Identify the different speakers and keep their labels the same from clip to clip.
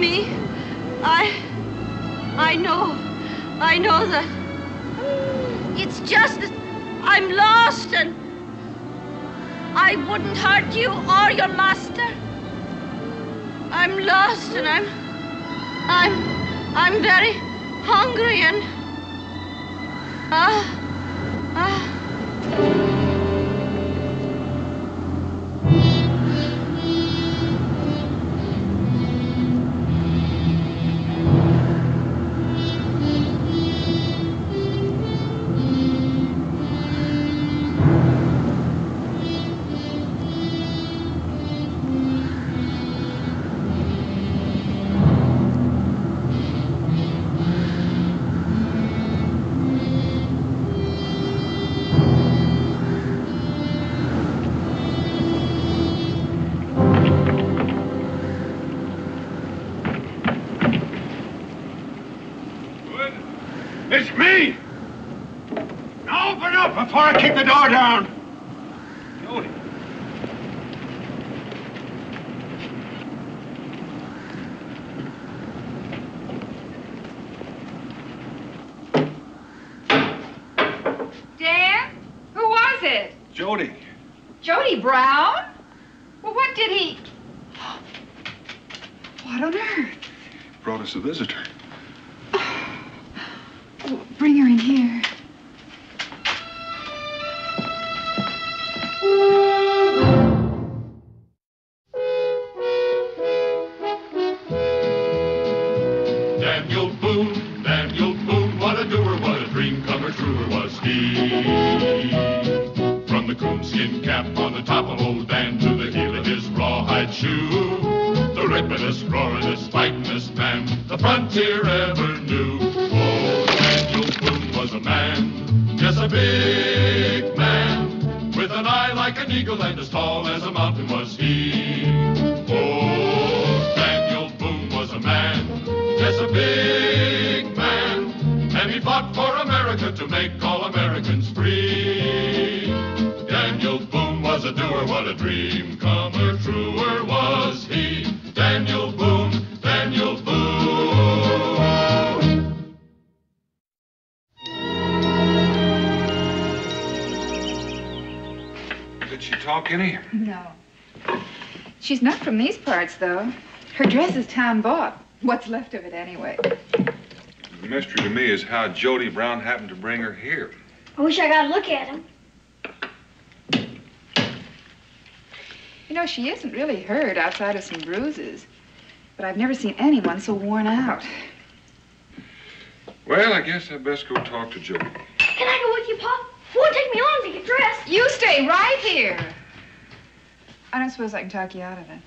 Speaker 1: me. I I know. I know that. It's just that I'm lost and I wouldn't hurt you or your master. I'm lost and I'm I'm I'm very hungry and ah ah
Speaker 2: before I kick the door down! Jody.
Speaker 3: Dan? Who was it?
Speaker 2: Jody.
Speaker 3: Jody Brown? Well, what did he... Oh, what on earth?
Speaker 2: Brought us a visitor.
Speaker 3: Oh, bring her in here. Though. Her dress is town bought. What's left of it, anyway?
Speaker 2: The mystery to me is how Jody Brown happened to bring her here.
Speaker 4: I wish I got a look at him.
Speaker 3: You know, she isn't really hurt outside of some bruises. But I've never seen anyone so worn out.
Speaker 2: Well, I guess I'd best go talk to Jody.
Speaker 4: Can I go with you, Pop? It won't take me long to get dressed.
Speaker 3: You stay right here. I don't suppose I can talk you out of it.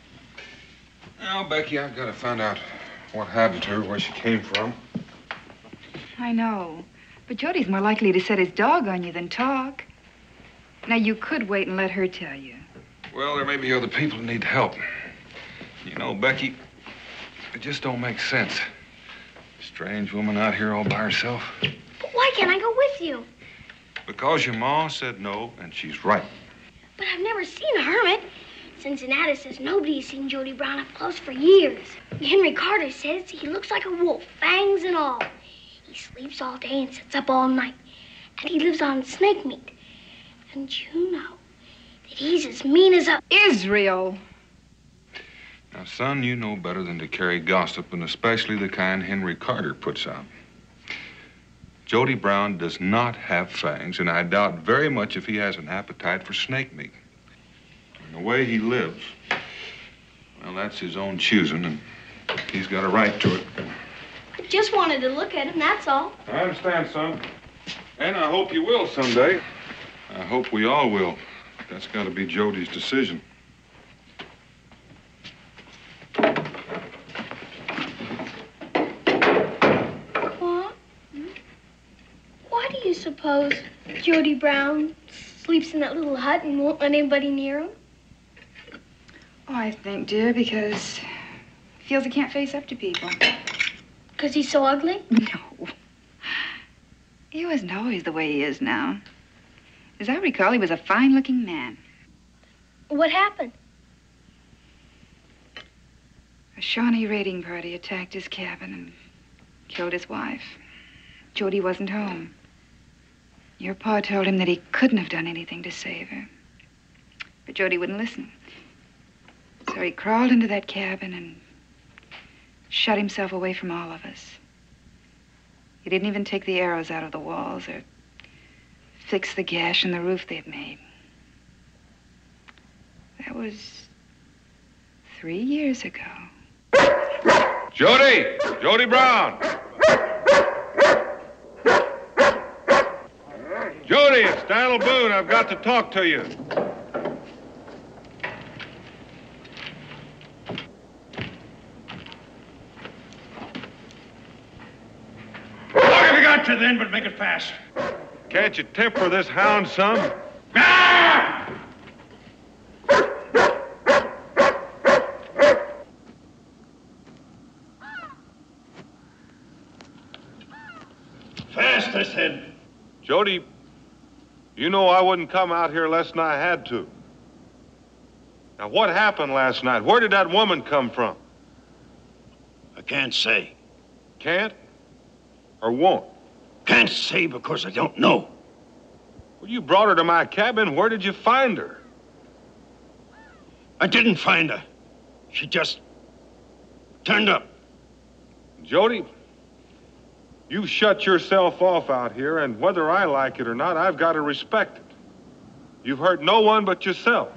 Speaker 2: Now, Becky, I've got to find out what happened to her, where she came from.
Speaker 3: I know. But Jody's more likely to set his dog on you than talk. Now, you could wait and let her tell you.
Speaker 2: Well, there may be other people who need help. You know, Becky, it just don't make sense. Strange woman out here all by herself.
Speaker 4: But why can't I go with you?
Speaker 2: Because your ma said no, and she's right.
Speaker 4: But I've never seen a hermit. Cincinnatus says nobody's seen Jody Brown up close for years. Henry Carter says he looks like a wolf, fangs and all. He sleeps all day and sits up all night. And he lives on snake meat. And you know that he's as mean as a...
Speaker 3: Israel.
Speaker 2: Now, son, you know better than to carry gossip, and especially the kind Henry Carter puts out. Jody Brown does not have fangs, and I doubt very much if he has an appetite for snake meat. And the way he lives, well, that's his own choosing, and he's got a right to it.
Speaker 4: I just wanted to look at him, that's all.
Speaker 2: I understand, son. And I hope you will someday. I hope we all will. That's got to be Jody's decision.
Speaker 4: What? Why do you suppose Jody Brown sleeps in that little hut and won't let anybody near him?
Speaker 5: Oh, I think, dear, because he feels he can't face up to people.
Speaker 4: Because he's so ugly?
Speaker 5: No. He wasn't always the way he is now. As I recall, he was a fine looking man.
Speaker 4: What happened?
Speaker 5: A Shawnee raiding party attacked his cabin and killed his wife. Jody wasn't home. Your pa told him that he couldn't have done anything to save her. But Jody wouldn't listen. So he crawled into that cabin and shut himself away from all of us. He didn't even take the arrows out of the walls or fix the gash in the roof they'd made. That was three years ago.
Speaker 2: Jody! Jody Brown! Jody, it's Daniel Boone. I've got to talk to you.
Speaker 6: What have you got to then but make it fast?
Speaker 2: Can't you temper this hound some?
Speaker 6: Ah! Fast, I said.
Speaker 2: Jody, you know I wouldn't come out here less than I had to. Now, what happened last night? Where did that woman come from?
Speaker 6: I can't say.
Speaker 2: Can't? Or won't?
Speaker 6: Can't say because I don't know.
Speaker 2: Well, you brought her to my cabin. Where did you find her?
Speaker 6: I didn't find her. She just turned up.
Speaker 2: Jody, you've shut yourself off out here, and whether I like it or not, I've got to respect it. You've hurt no one but yourself,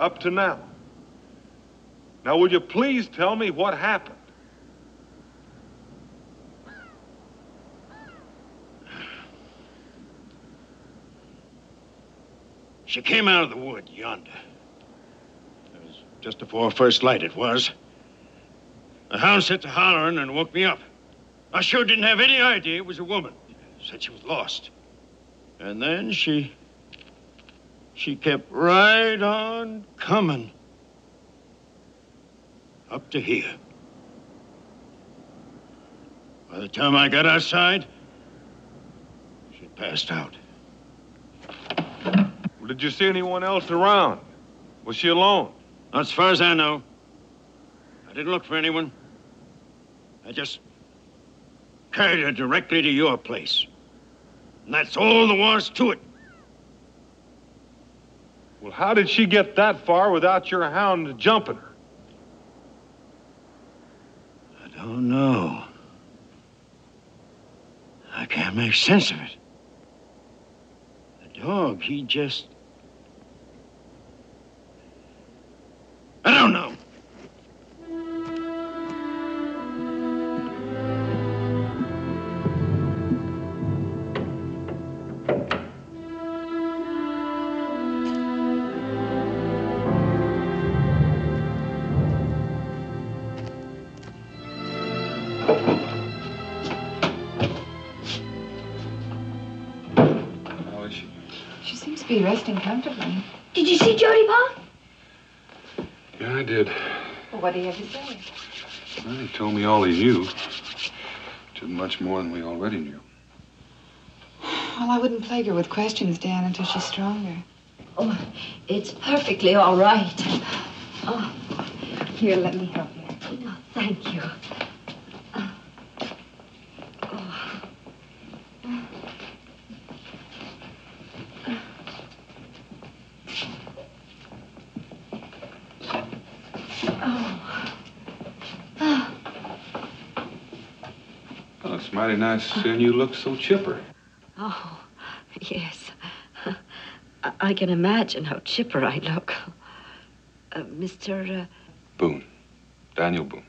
Speaker 2: up to now. Now, will you please tell me what happened?
Speaker 6: She came out of the wood yonder. It was just before first light, it was. The hound set to hollering and woke me up. I sure didn't have any idea it was a woman. Said she was lost. And then she. She kept right on coming. Up to here. By the time I got outside, she passed out.
Speaker 2: Did you see anyone else around? Was she alone?
Speaker 6: Not As far as I know, I didn't look for anyone. I just carried her directly to your place. And that's all there was to it.
Speaker 2: Well, how did she get that far without your hound jumping her?
Speaker 6: I don't know. I can't make sense of it. The dog, he just. I don't know.
Speaker 2: How is she?
Speaker 5: She seems to be resting comfortably.
Speaker 4: Did you see Jody, Pa?
Speaker 2: Yeah, I did.
Speaker 5: Well, what do you have to say?
Speaker 2: Well, he told me all he knew. Which is much more than we already knew.
Speaker 5: Well, I wouldn't plague her with questions, Dan, until she's stronger.
Speaker 1: Oh, it's perfectly all right. Oh,
Speaker 5: Here, let me help you.
Speaker 1: no, thank you.
Speaker 2: Mighty nice seeing you look so chipper.
Speaker 1: Oh, yes. I, I can imagine how chipper I look. Uh, Mr. Uh,
Speaker 2: Boone. Daniel Boone.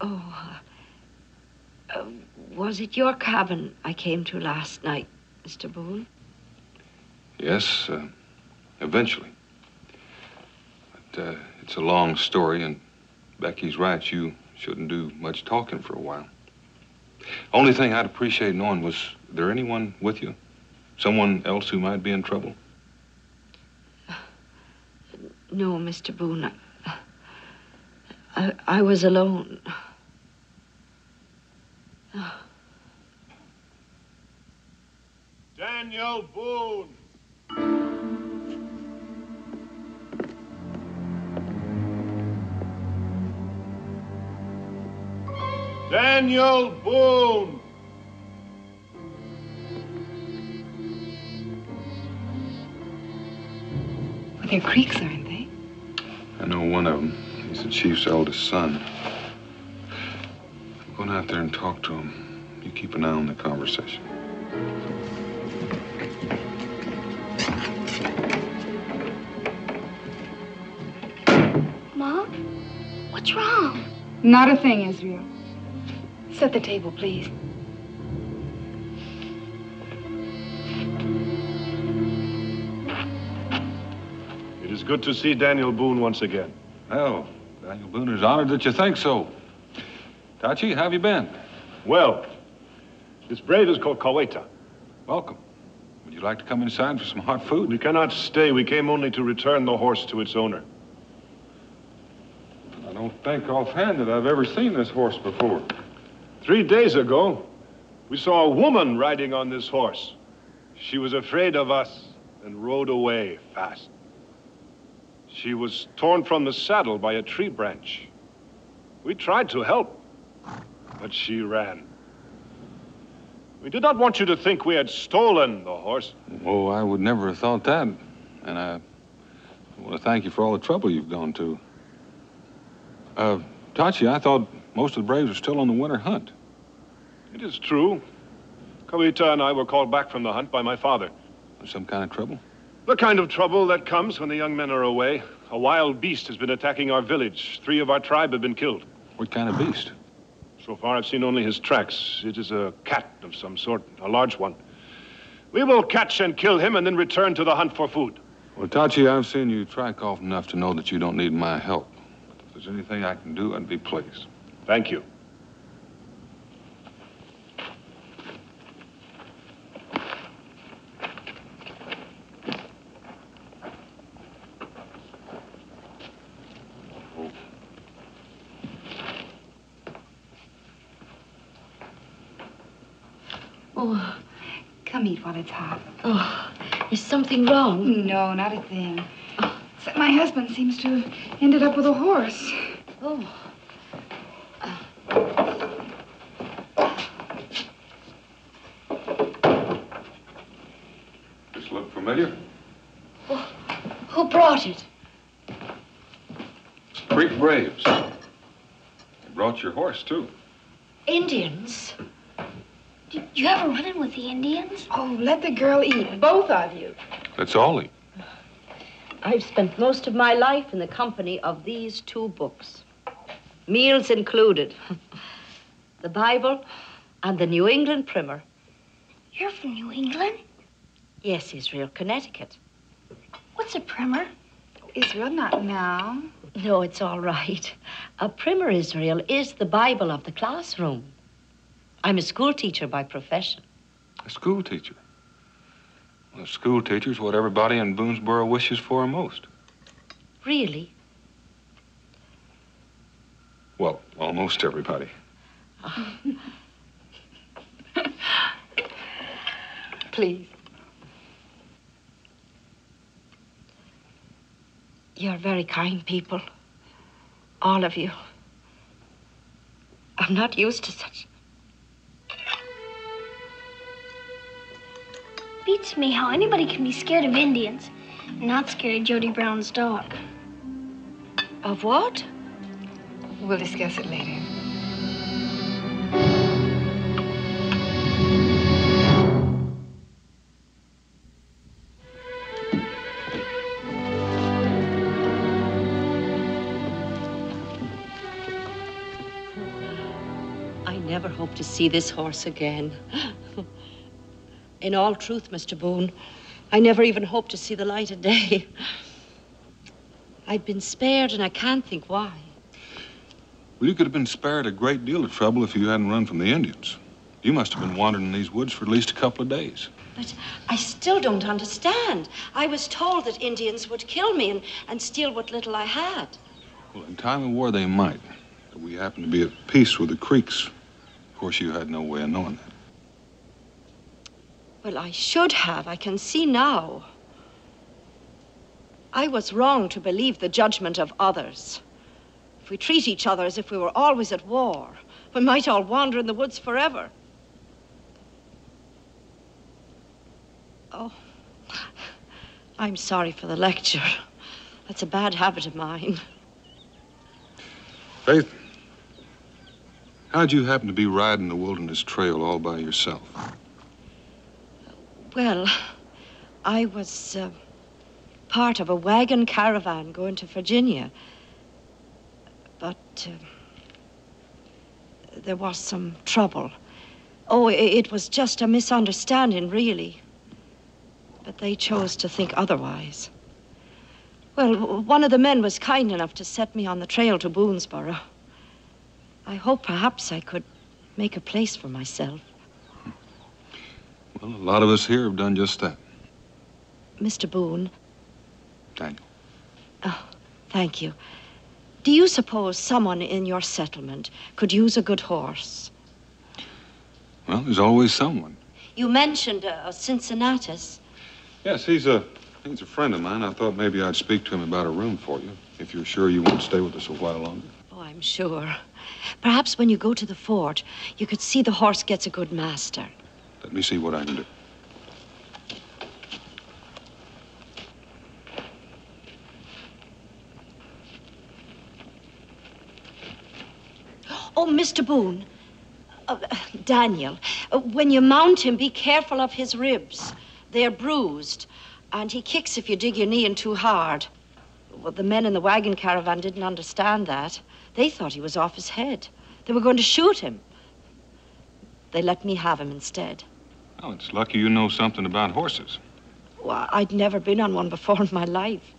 Speaker 1: oh, uh, uh, was it your cabin I came to last night, Mr. Boone?
Speaker 2: Yes, uh, eventually. But uh, it's a long story, and Becky's right. You shouldn't do much talking for a while. Only thing I'd appreciate knowing was there anyone with you? Someone else who might be in trouble?
Speaker 1: No, Mr. Boone. I, I, I was alone.
Speaker 6: Daniel Boone. Daniel Boone.
Speaker 5: Well, they're Creeks, aren't they?
Speaker 2: I know one of them. He's the chief's eldest son. I'm going out there and talk to him. You keep an eye on the conversation.
Speaker 4: Mom? What's wrong?
Speaker 5: Not a thing, Israel. Set the table, please.
Speaker 7: It is good to see Daniel Boone once again.
Speaker 2: Well, Daniel Boone is honored that you think so. Tachi, how have you been?
Speaker 7: Well, this brave is called Kaweta.
Speaker 2: Welcome. Would you like to come inside for some hot food?
Speaker 7: We cannot stay. We came only to return the horse to its owner.
Speaker 2: I don't think offhand that I've ever seen this horse before.
Speaker 7: Three days ago, we saw a woman riding on this horse. She was afraid of us and rode away fast. She was torn from the saddle by a tree branch. We tried to help, but she ran. We did not want you to think we had stolen the horse.
Speaker 2: Oh, I would never have thought that. And I want to thank you for all the trouble you've gone to. Uh, Tachi, I thought most of the Braves are still on the winter hunt.
Speaker 7: It is true. Kawita and I were called back from the hunt by my father.
Speaker 2: Some kind of trouble?
Speaker 7: The kind of trouble that comes when the young men are away. A wild beast has been attacking our village. Three of our tribe have been killed.
Speaker 2: What kind of beast?
Speaker 7: So far, I've seen only his tracks. It is a cat of some sort, a large one. We will catch and kill him and then return to the hunt for food.
Speaker 2: Well, Tachi, I've seen you track often enough to know that you don't need my help. If there's anything I can do, I'd be pleased.
Speaker 7: Thank you.
Speaker 1: Oh,
Speaker 5: Come eat while it's hot.
Speaker 1: oh, is something wrong?
Speaker 5: No, not a thing. Except my husband seems to have ended up with a horse.
Speaker 1: Oh,
Speaker 2: This look familiar?
Speaker 1: who brought it?
Speaker 2: Creek Braves. They brought your horse, too.
Speaker 1: Indians?
Speaker 4: Did you ever run in with the Indians?
Speaker 5: Oh, let the girl eat, both of you.
Speaker 2: That's all he.
Speaker 1: I've spent most of my life in the company of these two books, meals included the Bible and the New England Primer.
Speaker 4: You're from New England?
Speaker 1: Yes, Israel, Connecticut.
Speaker 4: What's a primer?
Speaker 5: Israel, not now.
Speaker 1: No, it's all right. A primer, Israel, is the Bible of the classroom. I'm a school teacher by profession.
Speaker 2: A school teacher. Well, a school teacher's what everybody in Boonesboro wishes for most.
Speaker 1: Really?
Speaker 2: Well, almost everybody.
Speaker 5: Please.
Speaker 1: You're very kind people. All of you. I'm not used to such.
Speaker 4: Beats me how anybody can be scared of Indians and not scared of Jody Brown's dog.
Speaker 1: Of what?
Speaker 5: We'll discuss it later.
Speaker 1: I never hope to see this horse again. In all truth, Mr. Boone, I never even hoped to see the light of day. I've been spared, and I can't think why.
Speaker 2: Well, you could have been spared a great deal of trouble if you hadn't run from the Indians. You must have been wandering in these woods for at least a couple of days.
Speaker 1: But I still don't understand. I was told that Indians would kill me and, and steal what little I had.
Speaker 2: Well, in time of war, they might. But we happen to be at peace with the Creeks. Of course, you had no way of knowing that.
Speaker 1: Well, I should have. I can see now. I was wrong to believe the judgment of others. If we treat each other as if we were always at war, we might all wander in the woods forever. Oh, I'm sorry for the lecture. That's a bad habit of mine.
Speaker 2: Faith, how'd you happen to be riding the wilderness trail all by yourself?
Speaker 1: Well, I was uh, part of a wagon caravan going to Virginia. But uh, there was some trouble. Oh, it was just a misunderstanding, really. But they chose to think otherwise. Well, one of the men was kind enough to set me on the trail to Boonesboro. I hope perhaps I could make a place for myself.
Speaker 2: Well, a lot of us here have done just that.
Speaker 1: Mr. Boone.
Speaker 2: Daniel.
Speaker 1: Oh, thank you. Do you suppose someone in your settlement could use a good horse?
Speaker 2: Well, there's always someone.
Speaker 1: You mentioned a Cincinnatus.
Speaker 2: Yes, he's a he's a friend of mine. I thought maybe I'd speak to him about a room for you, if you're sure you won't stay with us a while longer.
Speaker 1: Oh, I'm sure. Perhaps when you go to the fort, you could see the horse gets a good master.
Speaker 2: Let me see what I can do.
Speaker 1: Oh, Mr. Boone. Uh, Daniel, uh, when you mount him, be careful of his ribs. They're bruised, and he kicks if you dig your knee in too hard. Well, the men in the wagon caravan didn't understand that. They thought he was off his head. They were going to shoot him. They let me have him instead.
Speaker 2: Well, it's lucky you know something about horses.
Speaker 1: Well, I'd never been on one before in my life.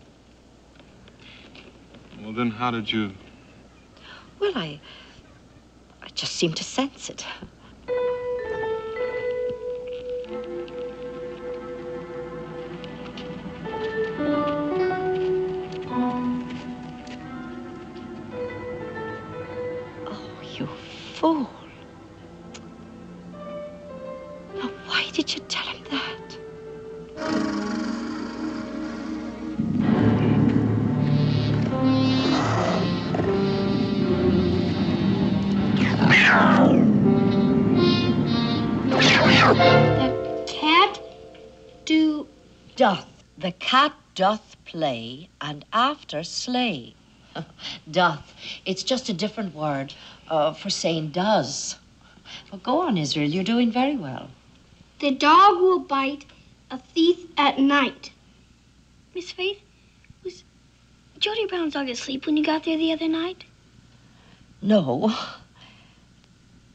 Speaker 2: Well, then how did you?
Speaker 1: Well, I. I just seemed to sense it. Oh, you fool. Did you tell him that?
Speaker 4: The cat do.
Speaker 1: Doth the cat doth play and after slay. doth. It's just a different word uh, for saying does. Well, go on, Israel. You're doing very well.
Speaker 4: The dog will bite a thief at night. Miss Faith, was Jody Brown's dog asleep when you got there the other night?
Speaker 1: No.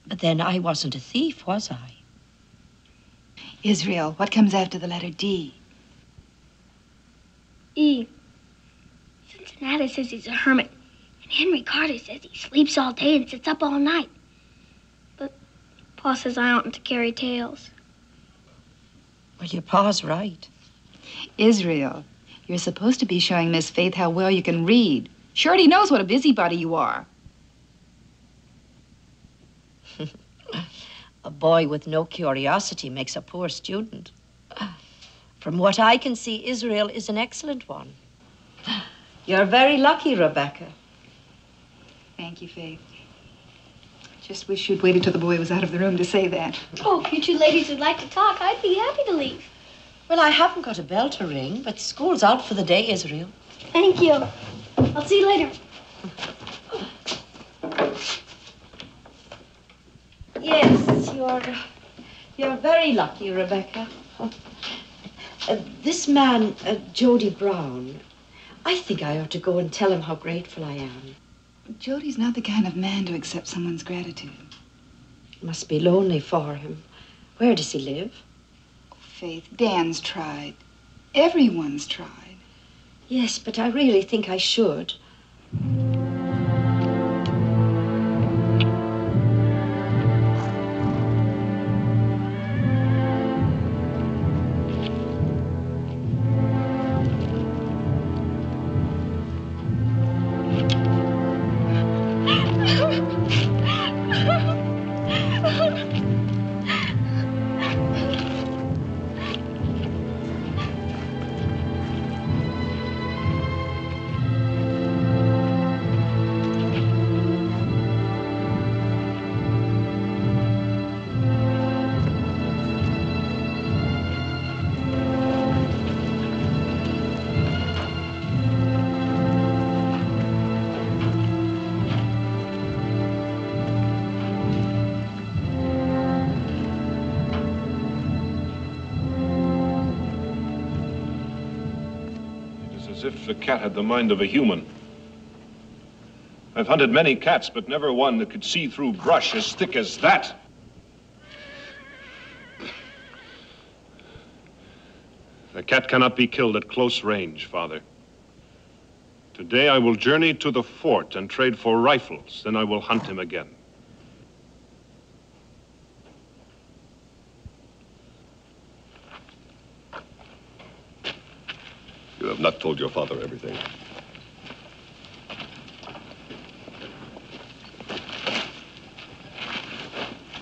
Speaker 1: But then I wasn't a thief, was I?
Speaker 5: Israel, what comes after the letter D?
Speaker 4: E. Cincinnatus says he's a hermit, and Henry Carter says he sleeps all day and sits up all night. But Pa says I oughtn't to carry tales.
Speaker 1: Well, your pa's right.
Speaker 5: Israel, you're supposed to be showing Miss Faith how well you can read. Shorty knows what a busybody you are.
Speaker 1: A boy with no curiosity makes a poor student. From what I can see, Israel is an excellent one. You're very lucky, Rebecca.
Speaker 5: Thank you, Faith. Just wish you'd waited till the boy was out of the room to say that.
Speaker 4: Oh, if you two ladies would like to talk, I'd be happy to leave.
Speaker 1: Well, I haven't got a bell to ring, but school's out for the day, Israel.
Speaker 4: Thank you. I'll see you later.
Speaker 1: Yes, you're you're very lucky, Rebecca. Uh, this man, uh, Jody Brown, I think I ought to go and tell him how grateful I am.
Speaker 5: Jody's not the kind of man to accept someone's gratitude.
Speaker 1: It must be lonely for him. Where does he live?
Speaker 5: Faith, Dan's tried. Everyone's tried.
Speaker 1: Yes, but I really think I should.
Speaker 7: As if the cat had the mind of a human. I've hunted many cats, but never one that could see through brush as thick as that. The cat cannot be killed at close range, Father. Today I will journey to the fort and trade for rifles. Then I will hunt him again.
Speaker 8: Have not told your father everything.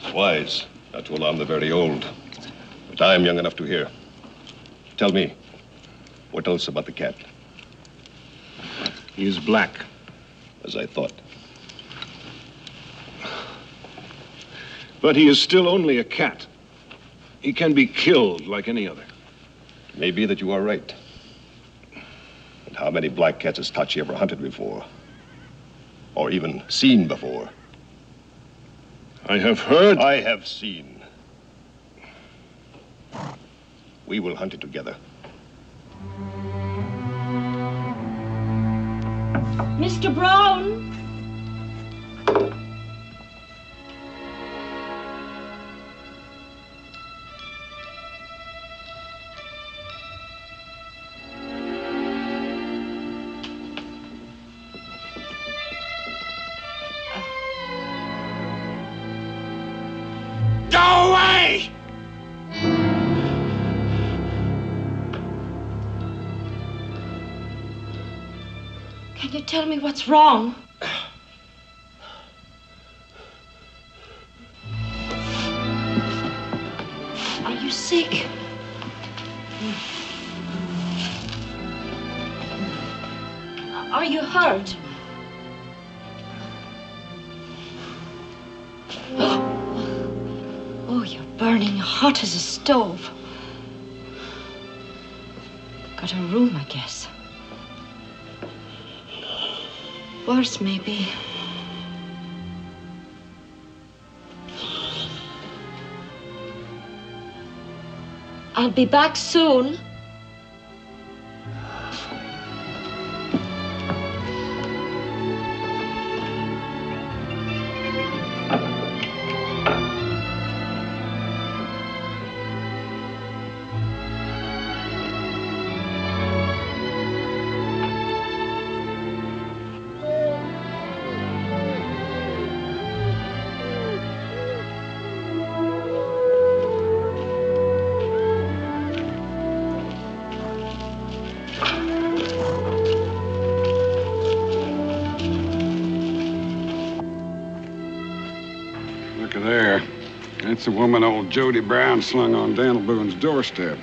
Speaker 8: It's wise not to alarm the very old. But I am young enough to hear. Tell me, what else about the cat?
Speaker 7: He is black.
Speaker 8: As I thought.
Speaker 7: But he is still only a cat. He can be killed like any other.
Speaker 8: It may be that you are right. And how many black cats has Tachi ever hunted before? Or even seen before?
Speaker 7: I have heard.
Speaker 8: I have seen. We will hunt it together.
Speaker 1: Mr. Brown? Can you tell me what's wrong? Are you sick? Are you hurt? Oh, you're burning hot as a stove. Got a room, I guess. Worse, maybe. I'll be back soon.
Speaker 9: That's the woman old Jody Brown slung on Daniel Boone's doorstep.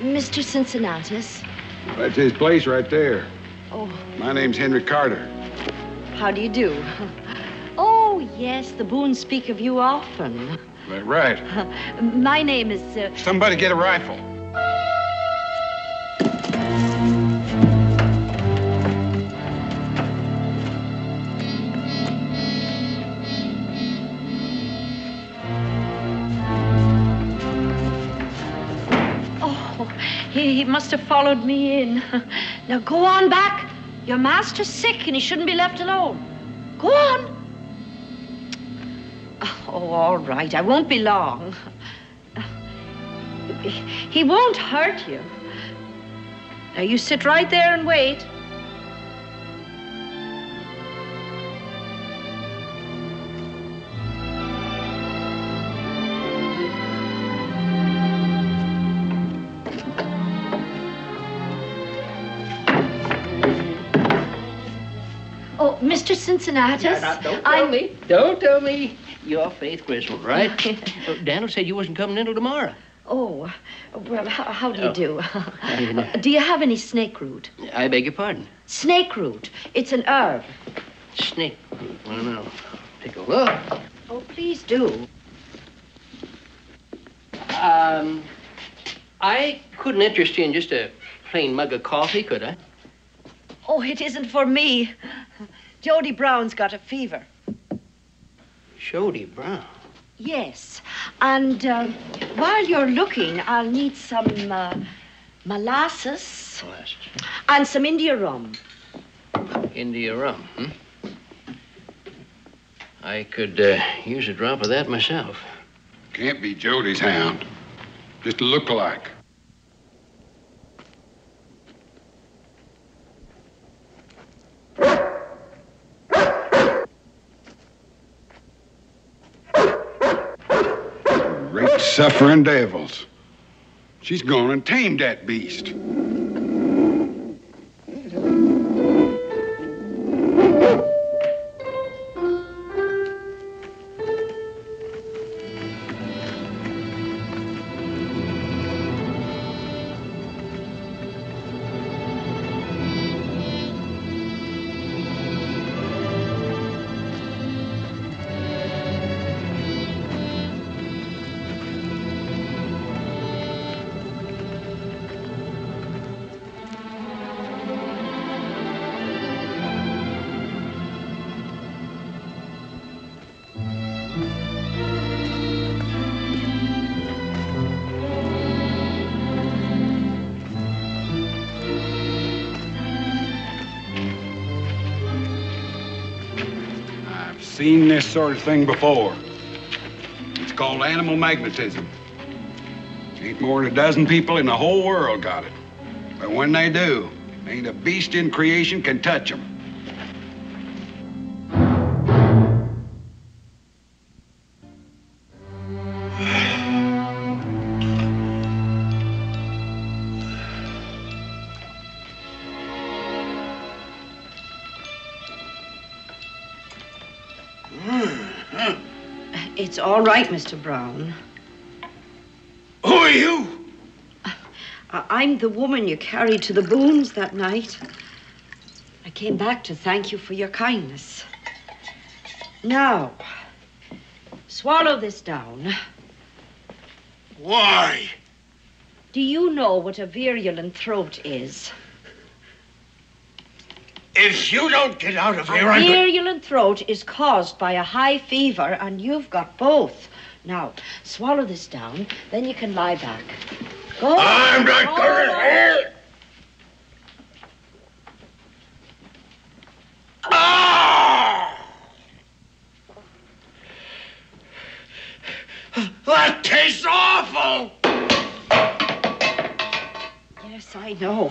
Speaker 1: Mr. Cincinnatus.
Speaker 9: That's his place right there.
Speaker 1: Oh,
Speaker 9: My name's Henry Carter.
Speaker 1: how do you do? Oh, yes, the Boones speak of you often.
Speaker 9: That right.
Speaker 1: My name is. Uh,
Speaker 9: Somebody get a rifle.
Speaker 1: Must have followed me in. Now go on back. Your master's sick and he shouldn't be left alone. Go on. Oh, all right. I won't be long. He won't hurt you. Now you sit right there and wait. Cincinnatus.
Speaker 10: Yeah, don't tell
Speaker 1: I-
Speaker 10: me. Don't tell me. You're Faith Griswold, right? Oh, Daniel said you wasn't coming in till tomorrow.
Speaker 1: Oh, well, how, how do you
Speaker 10: Oh.
Speaker 1: do? Do you have any snake root?
Speaker 10: I beg your pardon.
Speaker 1: Snake root. It's an herb.
Speaker 10: Snake. root. Well, now, take a look.
Speaker 1: Oh, please do.
Speaker 10: Um, I couldn't interest you in just a plain mug of coffee, could I?
Speaker 1: Oh, it isn't for me. Jody Brown's got a fever.
Speaker 10: Jody Brown.
Speaker 1: Yes. And uh, while you're looking, I'll need some uh, molasses
Speaker 10: Molasses.
Speaker 1: and some India rum.
Speaker 10: India rum, hmm? I could uh, use a drop of that myself.
Speaker 9: Can't be Jody's hound. Just a look-alike. Great suffering devils. She's gone and tamed that beast. Seen this sort of thing before. It's called animal magnetism. Ain't more than a dozen people in the whole world got it. But when they do, ain't a beast in creation can touch them.
Speaker 1: It's all right, Mr. Brown.
Speaker 6: Who are you?
Speaker 1: I- I'm the woman you carried to the Boones that night. I came back to thank you for your kindness. Now, swallow this down.
Speaker 6: Why?
Speaker 1: Do you know what a virulent throat is?
Speaker 6: If you don't get out of here, I'm.
Speaker 1: virulent throat is caused by a high fever, and you've got both. Now, swallow this down, then you can lie back. Go.
Speaker 6: I'm not
Speaker 1: Go
Speaker 6: gonna
Speaker 1: on.
Speaker 6: hear. Ah! That tastes awful.
Speaker 1: Yes, I know.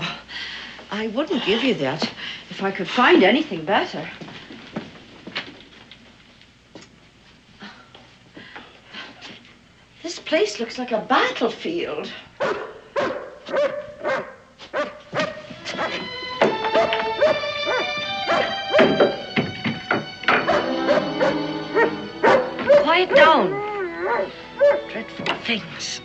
Speaker 1: I wouldn't give you that if I could find anything better. This place looks like a battlefield. Quiet down. Dreadful things.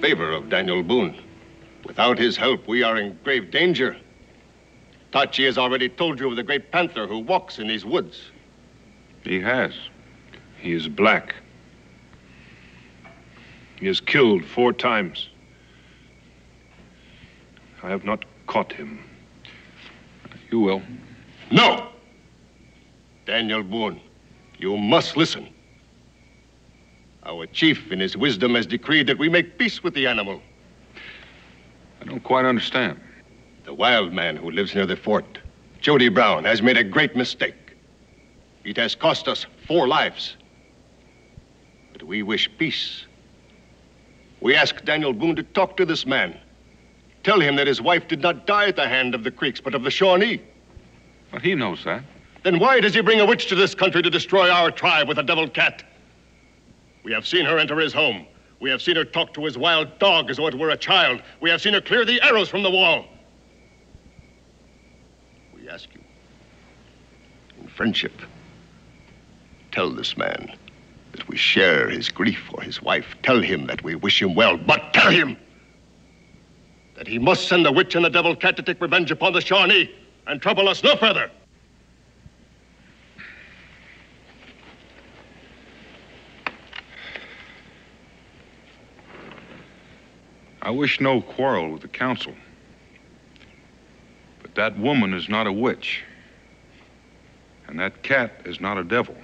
Speaker 8: Favor of Daniel Boone. Without his help, we are in grave danger. Tachi has already told you of the great panther who walks in these woods.
Speaker 7: He has. He is black. He has killed four times. I have not caught him.
Speaker 2: You will.
Speaker 8: No! Daniel Boone, you must listen. Our chief, in his wisdom, has decreed that we make peace with the animal.
Speaker 2: I don't quite understand.
Speaker 8: The wild man who lives near the fort, Jody Brown, has made a great mistake. It has cost us four lives. But we wish peace. We ask Daniel Boone to talk to this man. Tell him that his wife did not die at the hand of the Creeks, but of the Shawnee.
Speaker 2: But he knows that.
Speaker 8: Then why does he bring a witch to this country to destroy our tribe with a devil cat? We have seen her enter his home. We have seen her talk to his wild dog as though it were a child. We have seen her clear the arrows from the wall. We ask you, in friendship, tell this man that we share his grief for his wife. Tell him that we wish him well, but tell him that he must send the witch and the devil cat to take revenge upon the Shawnee and trouble us no further.
Speaker 2: I wish no quarrel with the council. But that woman is not a witch. And that cat is not a devil.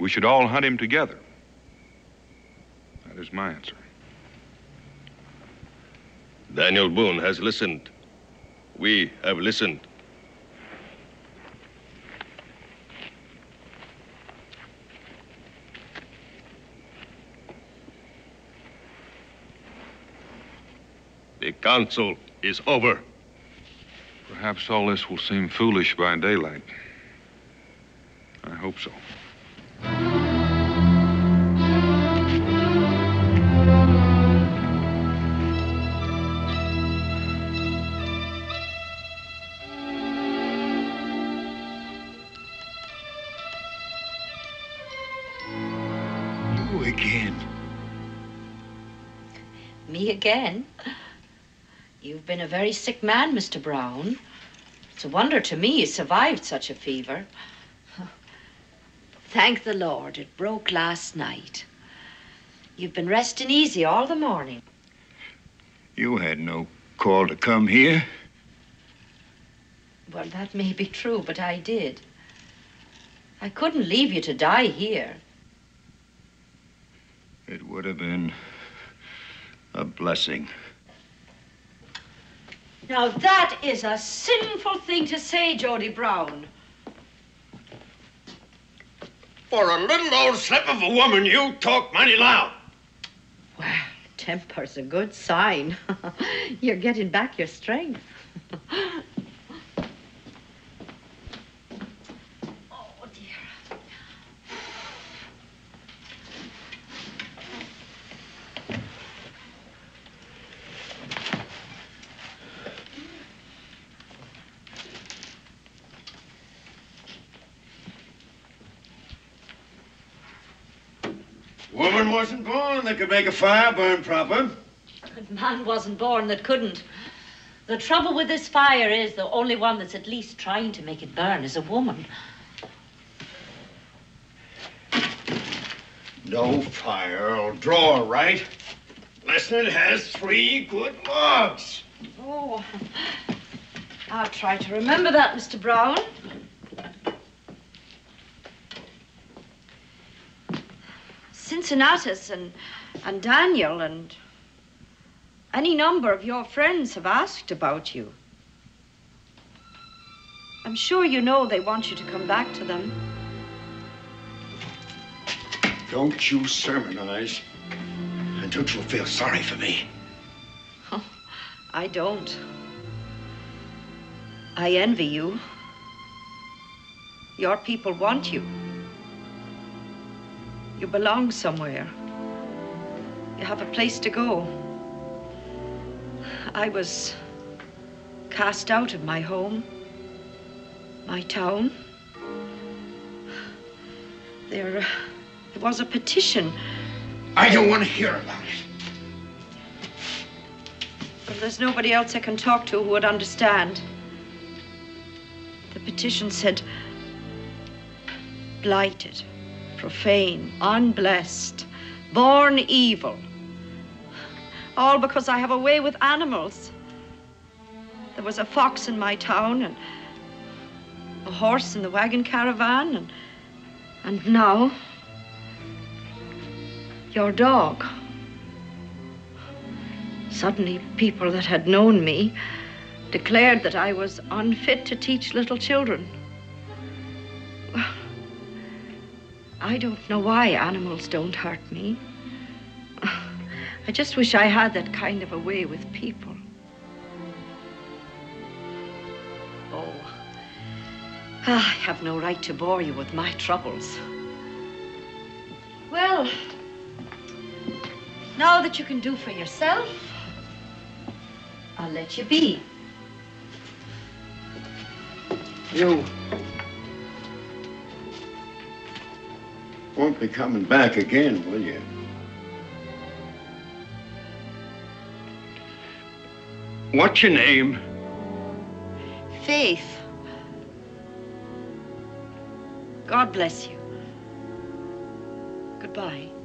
Speaker 2: We should all hunt him together. That is my answer.
Speaker 8: Daniel Boone has listened. We have listened. Council is over.
Speaker 2: Perhaps all this will seem foolish by daylight. I hope so.
Speaker 6: You again.
Speaker 1: Me again? You've been a very sick man, Mr. Brown. It's a wonder to me you survived such a fever. Thank the Lord, it broke last night. You've been resting easy all the morning.
Speaker 6: You had no call to come here.
Speaker 1: Well, that may be true, but I did. I couldn't leave you to die here.
Speaker 6: It would have been a blessing.
Speaker 1: Now, that is a sinful thing to say, Jody Brown.
Speaker 6: For a little old slip of a woman, you talk mighty loud.
Speaker 1: Well, temper's a good sign. You're getting back your strength. oh, dear.
Speaker 6: Woman wasn't born that could make a fire burn proper.
Speaker 1: Man wasn't born that couldn't. The trouble with this fire is the only one that's at least trying to make it burn is a woman.
Speaker 6: No fire'll draw right. Unless it has three good logs.
Speaker 1: Oh, I'll try to remember that, Mr. Brown. Cincinnatus and, and Daniel and any number of your friends have asked about you. I'm sure you know they want you to come back to them.
Speaker 6: Don't you sermonize. And don't you feel sorry for me.
Speaker 1: Oh, I don't. I envy you. Your people want you. You belong somewhere. You have a place to go. I was cast out of my home, my town. There, uh, there was a petition.
Speaker 6: I don't want to hear about it.
Speaker 1: But there's nobody else I can talk to who would understand. The petition said blighted, profane, unblessed, born evil. All because I have a way with animals. There was a fox in my town and a horse in the wagon caravan and and now your dog. Suddenly people that had known me declared that I was unfit to teach little children. I don't know why animals don't hurt me. I just wish I had that kind of a way with people. Oh, ah, I have no right to bore you with my troubles. Well, now that you can do for yourself, I'll let you be.
Speaker 6: You won't be coming back again, will you? What's your name?
Speaker 1: Faith. God bless you. Goodbye.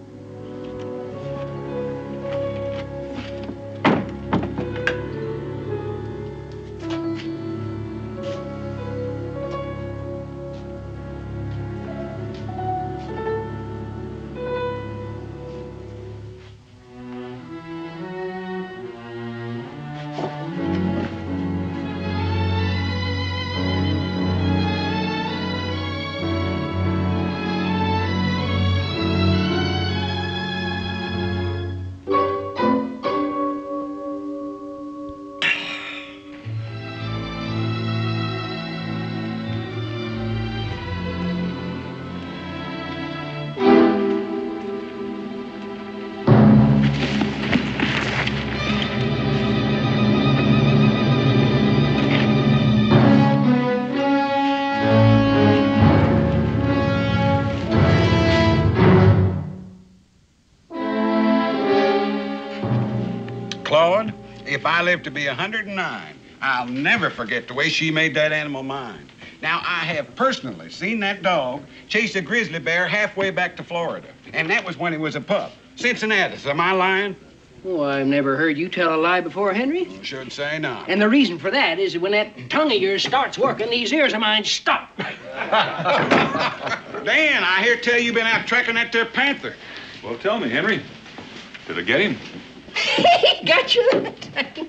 Speaker 9: If I live to be 109, I'll never forget the way she made that animal mine. Now, I have personally seen that dog chase a grizzly bear halfway back to Florida. And that was when he was a pup. Cincinnatus, am I lying?
Speaker 10: Oh, I've never heard you tell a lie before, Henry.
Speaker 9: You Should say not.
Speaker 10: And the reason for that is that when that tongue of yours starts working, these ears of mine stop.
Speaker 9: Dan, I hear tell you've been out tracking that there panther.
Speaker 2: Well, tell me, Henry. Did I get him?
Speaker 10: Got you that time.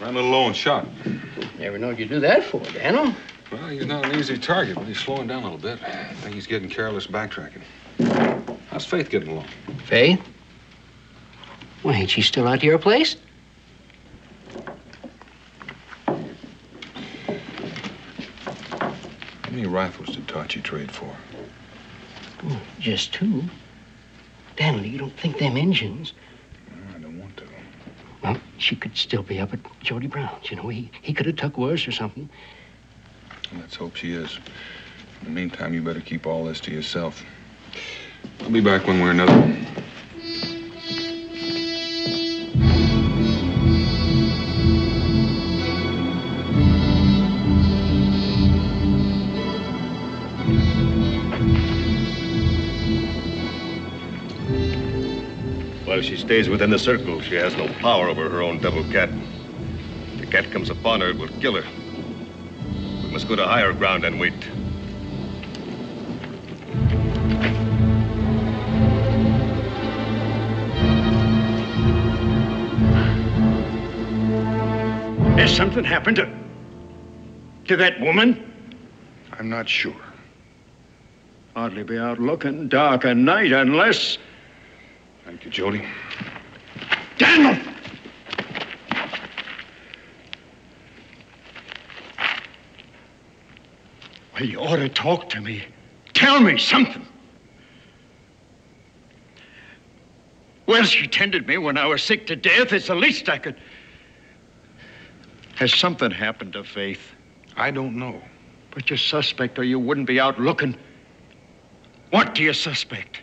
Speaker 2: Ran a little low and shot.
Speaker 10: Never knowed you'd do that for, Daniel.
Speaker 2: Well, he's not an easy target, but he's slowing down a little bit. I think he's getting careless backtracking. How's Faith getting along?
Speaker 10: Faith? Well, ain't she still out to your place?
Speaker 2: How many rifles did Tachi trade for?
Speaker 10: Oh, just two. Daniel, you don't think them engines.
Speaker 2: I don't want to.
Speaker 10: Well, she could still be up at Jody Brown's. You know, he, he could have took worse or something.
Speaker 2: Let's hope she is. In the meantime, you better keep all this to yourself. I'll be back one way or another.
Speaker 8: While she stays within the circle, she has no power over her own devil cat. If the cat comes upon her, it will kill her. We must go to higher ground and wait.
Speaker 6: Has something happened to, to that woman?
Speaker 2: I'm not sure.
Speaker 6: Hardly be out looking dark at night unless.
Speaker 2: Thank you, Jody.
Speaker 6: Damn! Well, you ought to talk to me. Tell me something. Well, she tended me when I was sick to death. It's the least I could. Has something happened to Faith?
Speaker 2: I don't know.
Speaker 6: But you suspect, or you wouldn't be out looking. What do you suspect?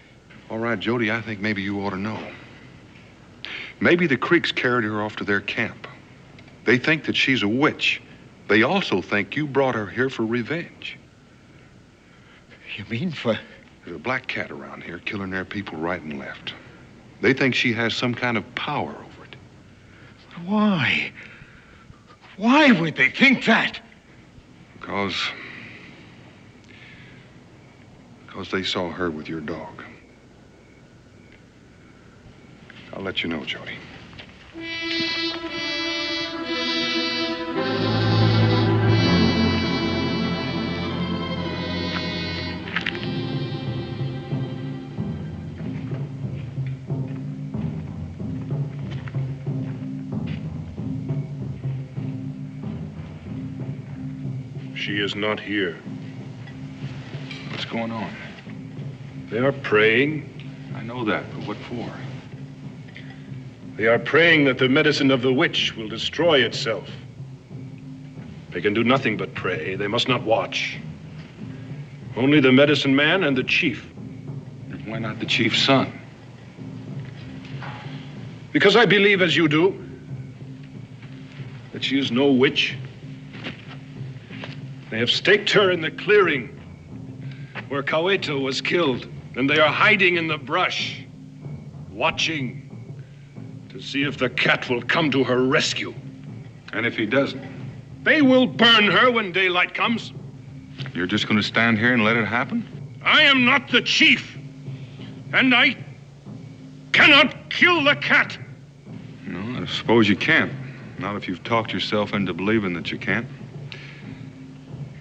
Speaker 2: All right, Jody, I think maybe you ought to know. Maybe the Creeks carried her off to their camp. They think that she's a witch. They also think you brought her here for revenge.
Speaker 6: You mean for.
Speaker 2: There's a black cat around here killing their people right and left. They think she has some kind of power over it.
Speaker 6: Why? Why would they think that?
Speaker 2: Because. Because they saw her with your dog. I'll let you know, Jody.
Speaker 7: She is not here.
Speaker 2: What's going on?
Speaker 7: They are praying.
Speaker 2: I know that, but what for?
Speaker 7: They are praying that the medicine of the witch will destroy itself. They can do nothing but pray. They must not watch. Only the medicine man and the chief.
Speaker 2: Why not the chief's son?
Speaker 7: Because I believe, as you do, that she is no witch. They have staked her in the clearing where Kaweto was killed, and they are hiding in the brush, watching to see if the cat will come to her rescue.
Speaker 2: And if he doesn't?
Speaker 7: They will burn her when daylight comes.
Speaker 2: You're just going to stand here and let it happen?
Speaker 7: I am not the chief, and I cannot kill the cat.
Speaker 2: No, I suppose you can't. Not if you've talked yourself into believing that you can't.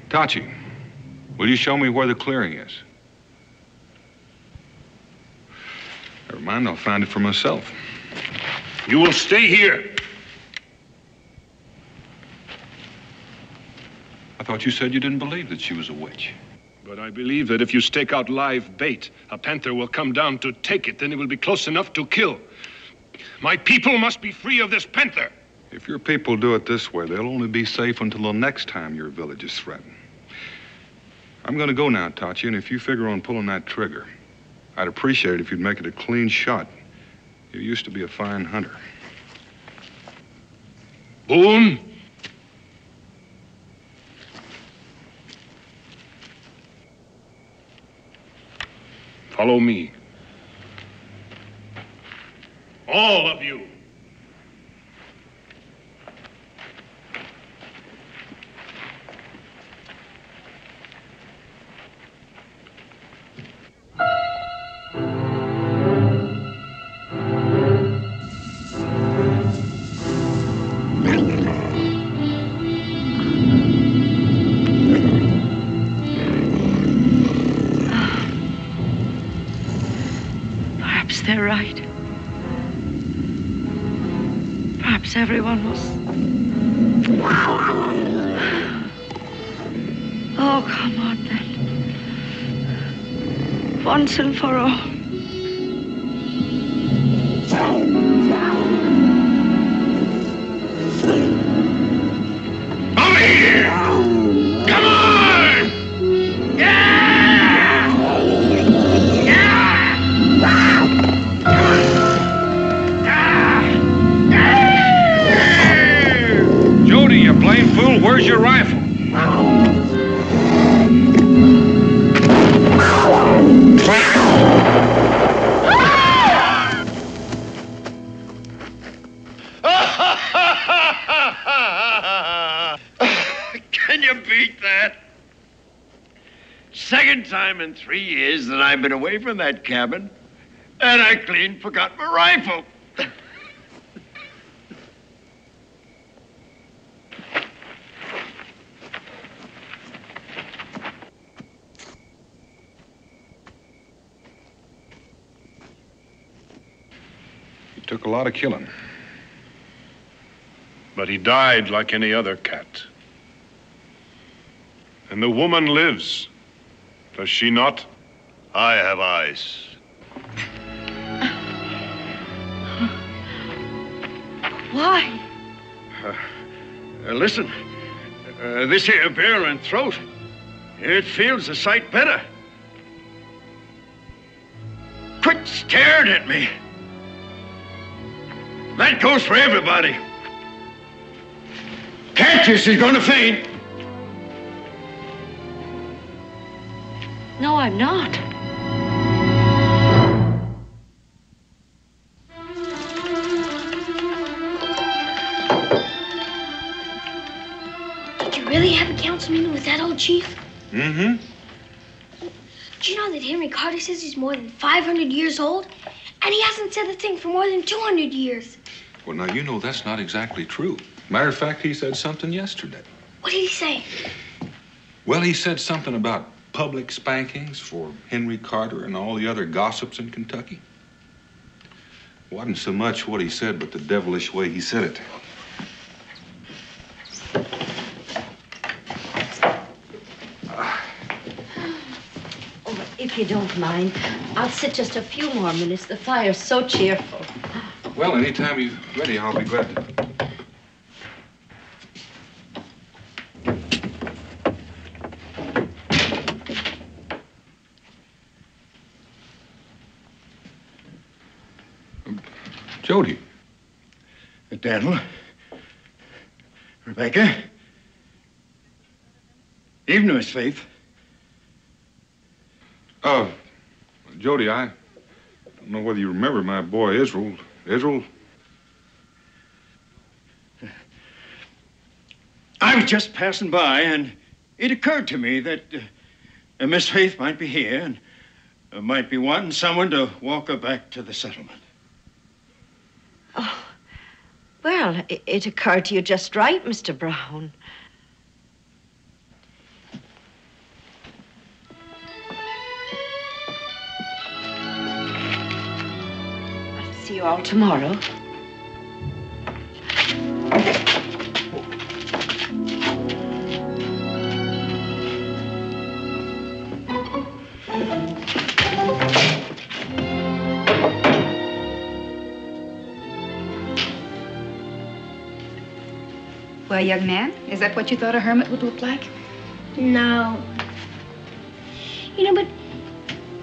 Speaker 2: Tachi, will you show me where the clearing is? Never mind, I'll find it for myself.
Speaker 7: You will stay here.
Speaker 2: I thought you said you didn't believe that she was a witch.
Speaker 7: But I believe that if you stake out live bait, a panther will come down to take it. Then it will be close enough to kill. My people must be free of this panther.
Speaker 2: If your people do it this way, they'll only be safe until the next time your village is threatened. I'm going to go now, Tachi, and if you figure on pulling that trigger, I'd appreciate it if you'd make it a clean shot. You used to be a fine hunter.
Speaker 7: Boone? Follow me. All of you.
Speaker 11: Once
Speaker 6: in three years that I've been away from that cabin, and I clean forgot my rifle.
Speaker 2: He took a lot of killing.
Speaker 7: But he died like any other cat. And the woman lives. Does she not?
Speaker 8: I have eyes.
Speaker 11: Why?
Speaker 6: Uh, listen, uh, this here bill and throat, it feels a sight better. Quit staring at me. That goes for everybody. Can't you? She's gonna faint.
Speaker 11: No, I'm not.
Speaker 4: Did you really have a council meeting with that old chief?
Speaker 2: Mm-hmm.
Speaker 4: Do you know that Henry Carter says he's more than 500 years old? And he hasn't said a thing for more than 200 years.
Speaker 2: Well, now, you know that's not exactly true. Matter of fact, he said something yesterday.
Speaker 4: What did he say?
Speaker 2: Well, he said something about public spankings for Henry Carter and all the other gossips in Kentucky. Wasn't so much what he said, but the devilish way he said it.
Speaker 11: Oh, if you don't mind, I'll sit just a few more minutes. The fire's so cheerful.
Speaker 2: Well, anytime you're ready, I'll be glad to. Jody.
Speaker 6: Rebecca. Evening, Miss Faith.
Speaker 2: Uh, Jody, I don't know whether you remember my boy Israel. Israel?
Speaker 6: I was just passing by, and it occurred to me that uh, Miss Faith might be here and uh, might be wanting someone to walk her back to the settlement.
Speaker 11: Well, it, occurred to you just right, Mr. Brown. I'll see you all tomorrow.
Speaker 5: Well, young man, is that what you thought a hermit would look like?
Speaker 4: No. You know, but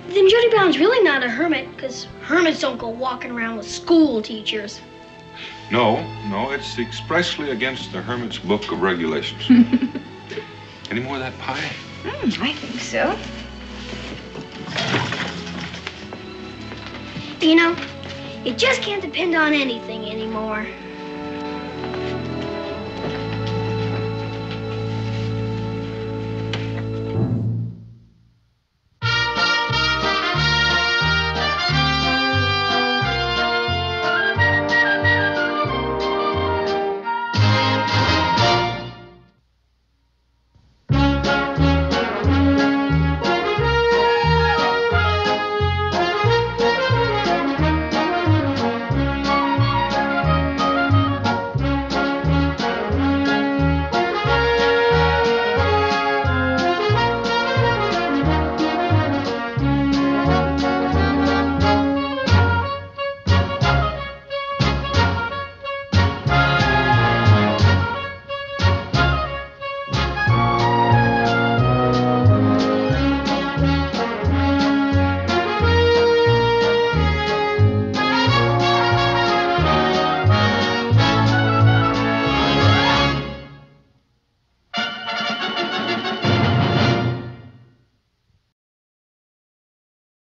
Speaker 4: then Jody Brown's really not a hermit, because hermits don't go walking around with school teachers.
Speaker 2: No, no, it's expressly against the Hermit's Book of Regulations. Any more of that pie?
Speaker 5: Hmm, I think so.
Speaker 4: You know, you just can't depend on anything anymore.